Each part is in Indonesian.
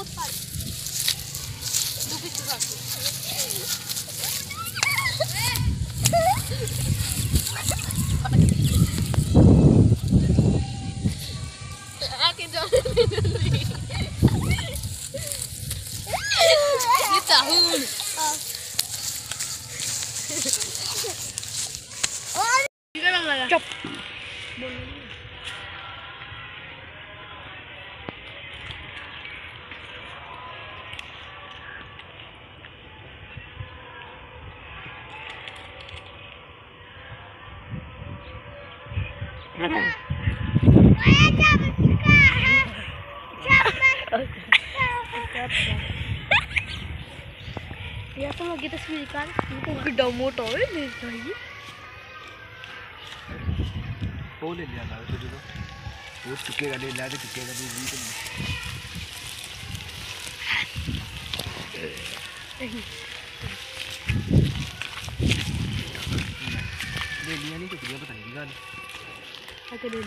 বহুত পাই দুঃখিত আছি Tahun. Cop. Boleh. ya sama kita gitu sendiri kan. Udah gede motor ini lagi boleh dia lah itu dulu terus tuker kali lagi tuker kali lagi itu ini ini ini tuh dia gitu. eh. apa tadi? 他给你们。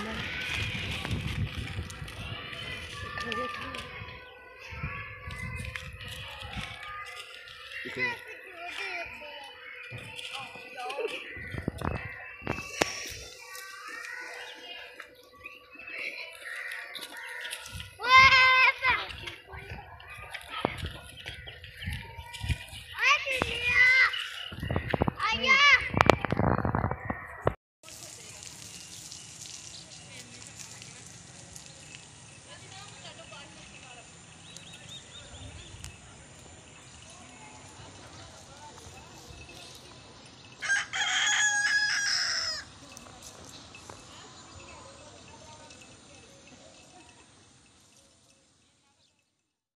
可以看。你看。